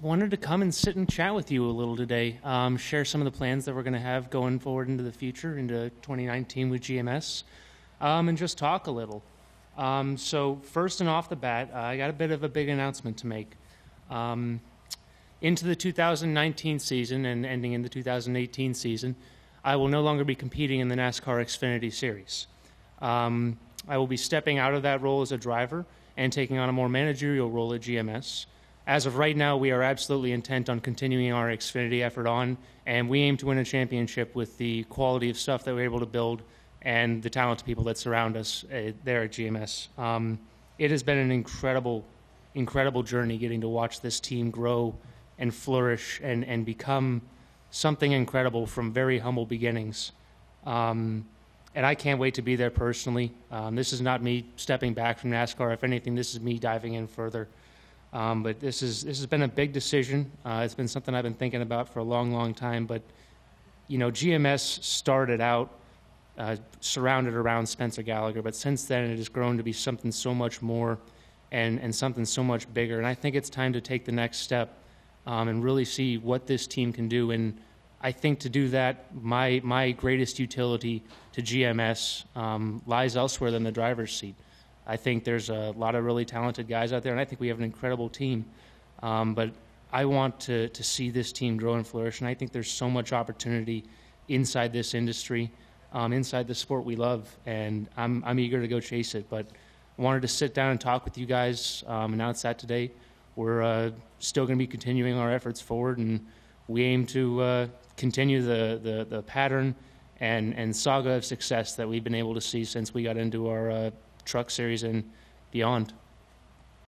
wanted to come and sit and chat with you a little today, um, share some of the plans that we're going to have going forward into the future, into 2019 with GMS, um, and just talk a little. Um, so, first and off the bat, uh, I got a bit of a big announcement to make. Um, into the 2019 season and ending in the 2018 season, I will no longer be competing in the NASCAR Xfinity Series. Um, I will be stepping out of that role as a driver and taking on a more managerial role at GMS. As of right now, we are absolutely intent on continuing our Xfinity effort on, and we aim to win a championship with the quality of stuff that we're able to build and the talented people that surround us uh, there at GMS. Um, it has been an incredible, incredible journey getting to watch this team grow and flourish and, and become something incredible from very humble beginnings. Um, and I can't wait to be there personally. Um, this is not me stepping back from NASCAR. If anything, this is me diving in further. Um, but this is this has been a big decision. Uh, it's been something I've been thinking about for a long, long time. But you know, GMS started out uh, surrounded around Spencer Gallagher, but since then it has grown to be something so much more, and and something so much bigger. And I think it's time to take the next step um, and really see what this team can do. And I think to do that, my my greatest utility to GMS um, lies elsewhere than the driver's seat. I think there's a lot of really talented guys out there, and I think we have an incredible team. Um, but I want to, to see this team grow and flourish, and I think there's so much opportunity inside this industry, um, inside the sport we love, and I'm, I'm eager to go chase it. But I wanted to sit down and talk with you guys, um, announce that today. We're uh, still going to be continuing our efforts forward, and we aim to uh, continue the, the, the pattern and, and saga of success that we've been able to see since we got into our uh, truck series and beyond.